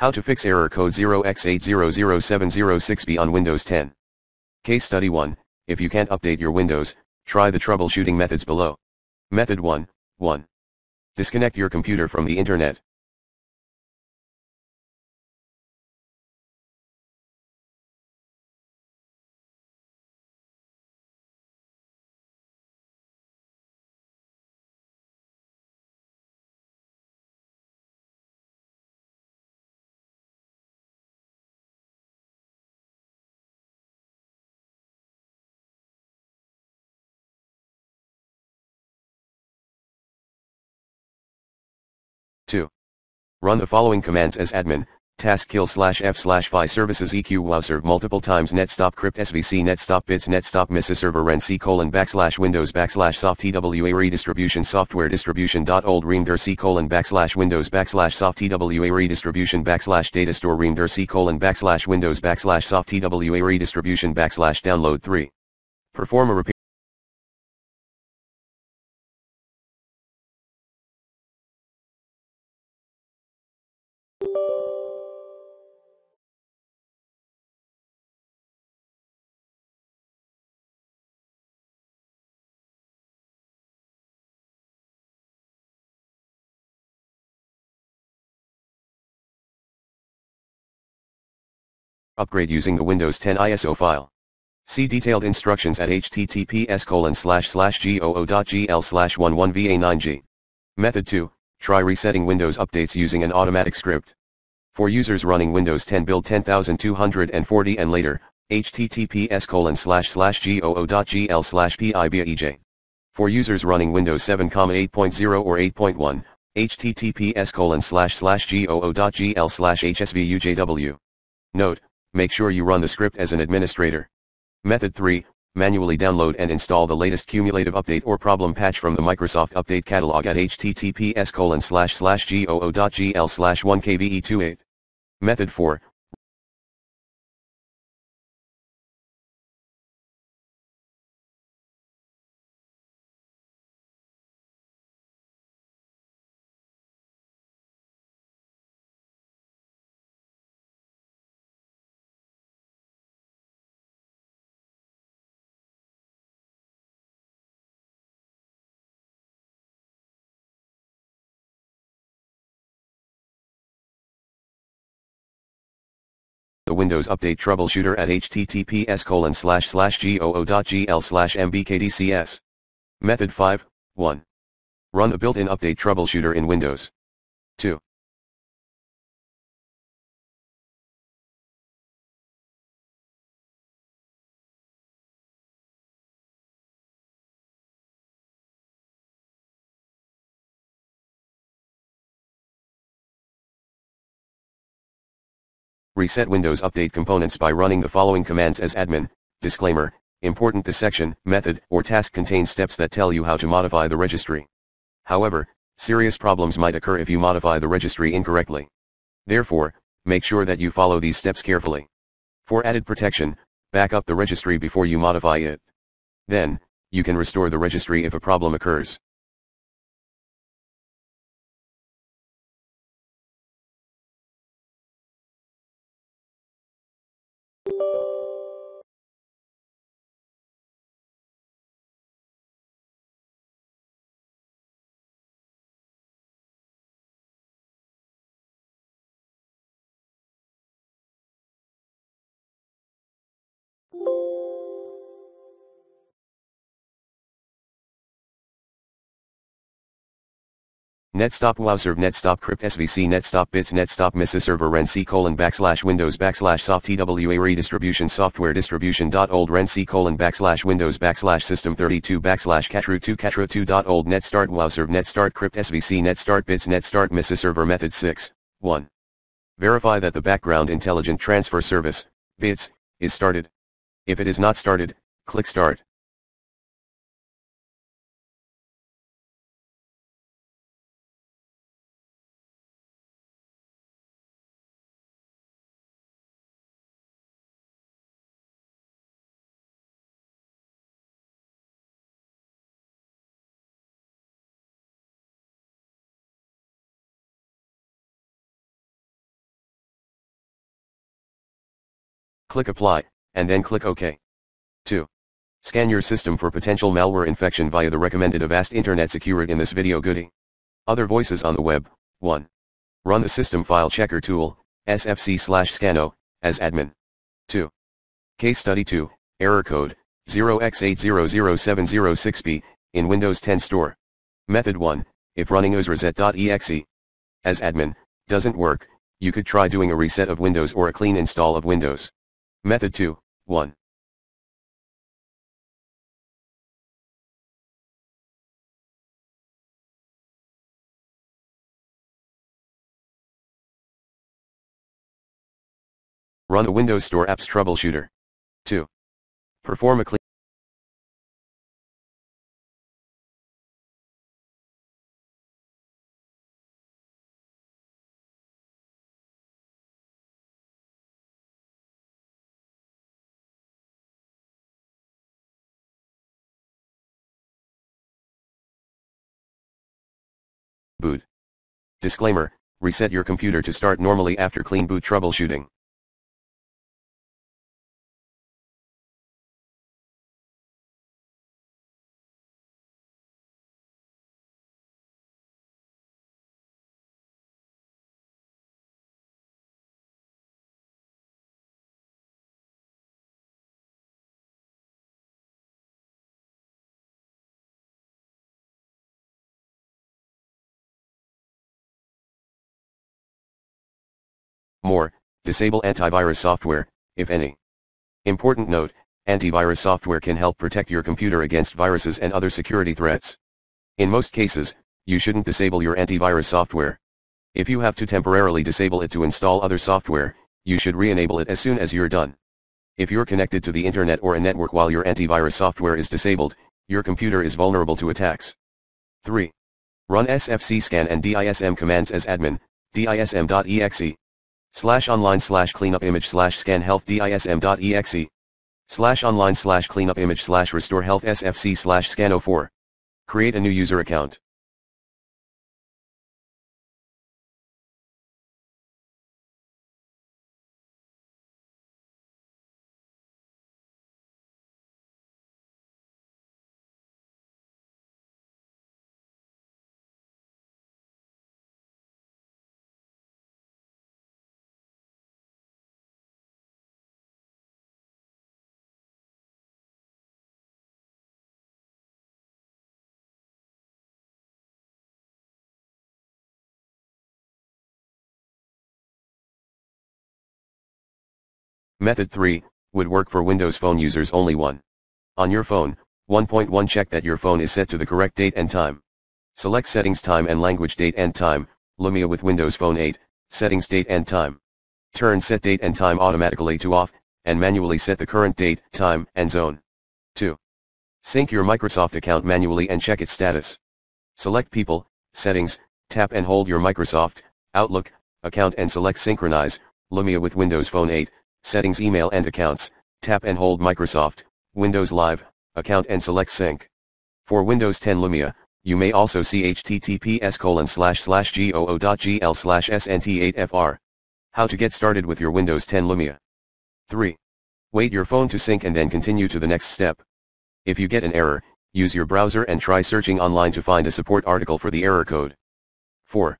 How to fix error code 0x800706BE on Windows 10. Case study 1, if you can't update your Windows, try the troubleshooting methods below. Method 1, 1. Disconnect your computer from the internet. Run the following commands as admin, task kill slash f slash fi services eq wuauserv multiple times netstop crypt svc netstop bits netstop msiserver ren c colon backslash windows backslash SoftwareDistribution software distribution dot old rmdir c colon backslash windows backslash SoftwareDistribution backslash data store rmdir c colon backslash windows backslash SoftwareDistribution backslash download 3. Perform a repair. Upgrade using the Windows 10 ISO file. See detailed instructions at https colon slash slash goo.gl slash 11va9g. Method 2, try resetting Windows updates using an automatic script. For users running Windows 10 build 10240 and later, https colon slash slash goo.gl slash pibej. For users running Windows 7, 8.0 or 8.1, https colon slash slash goo.gl slash hsvujw. Note, make sure you run the script as an administrator. Method 3, manually download and install the latest cumulative update or problem patch from the Microsoft Update Catalog at https colon slash slash goo.gl slash 1kve28. Method 4, Windows Update Troubleshooter at https colon slash slash goo.gl slash mbkdcs. Method 5, 1. Run the built-in Update Troubleshooter in Windows. 2. Reset Windows Update components by running the following commands as admin, disclaimer, important the section, method, or task contains steps that tell you how to modify the registry. However, serious problems might occur if you modify the registry incorrectly. Therefore, make sure that you follow these steps carefully. For added protection, back up the registry before you modify it. Then, you can restore the registry if a problem occurs. Netstop wuauserv netstop crypt svc netstop bits netstop msiserver c colon backslash windows backslash SoftwareDistribution software distribution dot old ren c colon backslash windows backslash system 32 backslash catroot2 catru 2 dot old netstart wuauserv netstart crypt svc netstart bits netstart msiserver method 6 1 verify that the background intelligent transfer service bits is started. If it is not started click start Click Apply, and then click OK. 2. Scan your system for potential malware infection via the recommended Avast Internet Security in this video goodie. Other voices on the web, 1. Run the System File Checker tool, sfc slash scannow, as admin. 2. Case Study 2, Error Code, 0x800706be, in Windows 10 Store. Method 1, if running wsreset.exe as admin, doesn't work, you could try doing a reset of Windows or a clean install of Windows. Method 2, 1. Run the Windows Store Apps Troubleshooter. 2. Perform a clean Boot. Disclaimer, reset your computer to start normally after clean boot troubleshooting. More, disable antivirus software, if any. Important note, antivirus software can help protect your computer against viruses and other security threats. In most cases, you shouldn't disable your antivirus software. If you have to temporarily disable it to install other software, you should re-enable it as soon as you're done. If you're connected to the internet or a network while your antivirus software is disabled, your computer is vulnerable to attacks. 3. Run sfc scan and dism commands as admin, dism.exe slash online slash cleanup image slash scan health dism.exe slash online slash cleanup image slash restore health sfc slash scannow4. Create a new user account. Method 3, would work for Windows Phone users only 1. On your phone, 1.1 check that your phone is set to the correct date and time. Select Settings Time and Language Date and Time, Lumia with Windows Phone 8, Settings Date and Time. Turn Set Date and Time automatically to off, and manually set the current date, time, and zone. 2. Sync your Microsoft account manually and check its status. Select People, Settings, tap and hold your Microsoft, Outlook, account and select Synchronize, Lumia with Windows Phone 8, Settings Email and Accounts, tap and hold Microsoft, Windows Live, account and select Sync. For Windows 10 Lumia, you may also see https colon slash slash goo.gl slash snt8fr. How to get started with your Windows 10 Lumia. 3. Wait your phone to sync and then continue to the next step. If you get an error, use your browser and try searching online to find a support article for the error code. 4.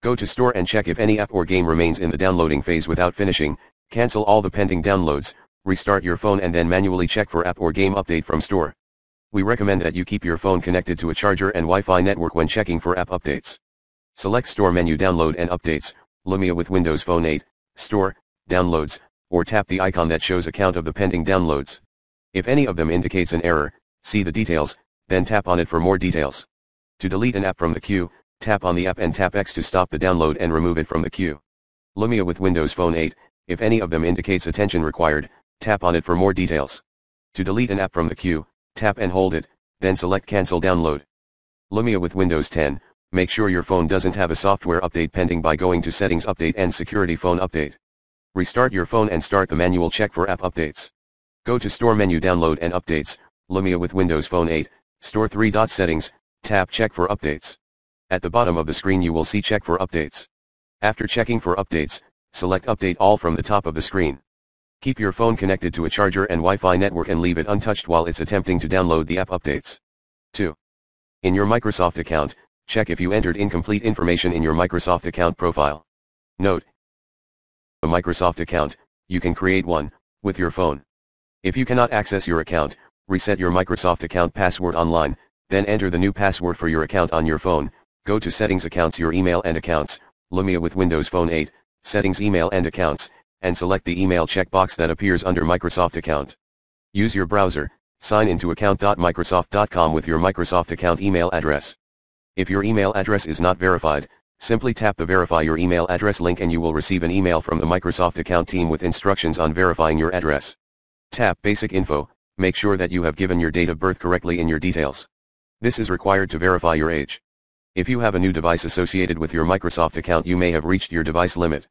Go to store and check if any app or game remains in the downloading phase without finishing, Cancel all the pending downloads, restart your phone and then manually check for app or game update from store. We recommend that you keep your phone connected to a charger and Wi-Fi network when checking for app updates. Select Store menu Download and Updates, Lumia with Windows Phone 8, Store, Downloads, or tap the icon that shows a count of the pending downloads. If any of them indicates an error, see the details, then tap on it for more details. To delete an app from the queue, tap on the app and tap X to stop the download and remove it from the queue. Lumia with Windows Phone 8, if any of them indicates attention required, tap on it for more details. To delete an app from the queue, tap and hold it, then select Cancel Download. Lumia with Windows 10, make sure your phone doesn't have a software update pending by going to Settings Update and Security Phone Update. Restart your phone and start the manual check for app updates. Go to Store menu Download and Updates, Lumia with Windows Phone 8, Store 3. Settings, tap Check for Updates. At the bottom of the screen you will see Check for Updates. After checking for updates, Select Update All from the top of the screen. Keep your phone connected to a charger and Wi-Fi network and leave it untouched while it's attempting to download the app updates. 2. In your Microsoft account, check if you entered incomplete information in your Microsoft account profile. Note, a Microsoft account, you can create one, with your phone. If you cannot access your account, reset your Microsoft account password online, then enter the new password for your account on your phone, go to Settings Accounts Your Email and Accounts, Lumia with Windows Phone 8, Settings Email and Accounts, and select the email checkbox that appears under Microsoft account. Use your browser, sign into account.microsoft.com with your Microsoft account email address. If your email address is not verified, simply tap the verify your email address link and you will receive an email from the Microsoft account team with instructions on verifying your address. Tap basic info, make sure that you have given your date of birth correctly in your details. This is required to verify your age. If you have a new device associated with your Microsoft account you may have reached your device limit.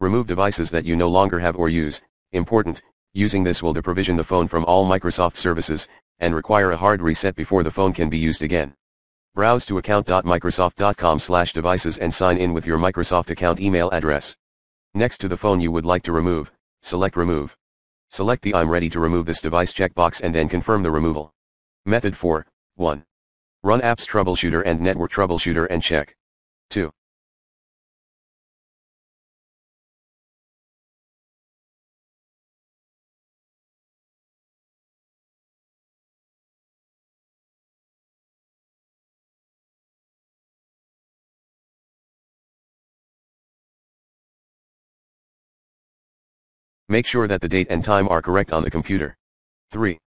Remove devices that you no longer have or use, important, using this will deprovision the phone from all Microsoft services, and require a hard reset before the phone can be used again. Browse to account.microsoft.com slash devices and sign in with your Microsoft account email address. Next to the phone you would like to remove, select remove. Select the I'm ready to remove this device checkbox and then confirm the removal. Method 4, 1. Run apps troubleshooter and network troubleshooter and check. 2. Make sure that the date and time are correct on the computer. 3.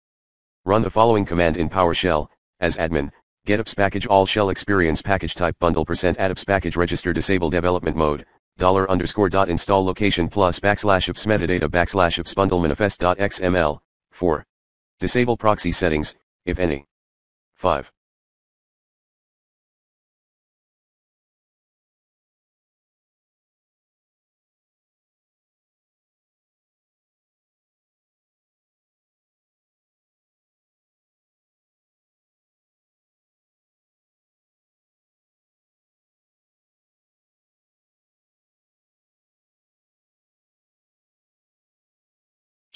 Run the following command in PowerShell, as admin, get apps package all shell experience package type bundle percent add package register disable development mode, dollar underscore dot install location plus backslash apps metadata backslash apps bundle manifest dot xml, 4. Disable proxy settings, if any. 5.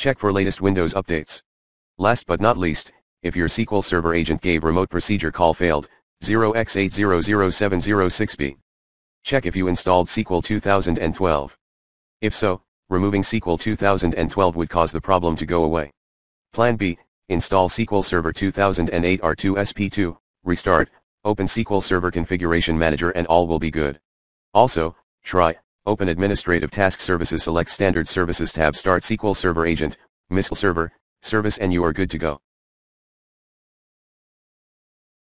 Check for latest Windows updates. Last but not least, if your SQL Server agent gave remote procedure call failed, 0x800706be. Check if you installed SQL 2012. If so, removing SQL 2012 would cause the problem to go away. Plan B, install SQL Server 2008 R2 SP2, restart, open SQL Server Configuration Manager and all will be good. Also, try, Open Administrative Task Services select Standard Services tab Start SQL Server Agent, MySQL Server, Service and you are good to go.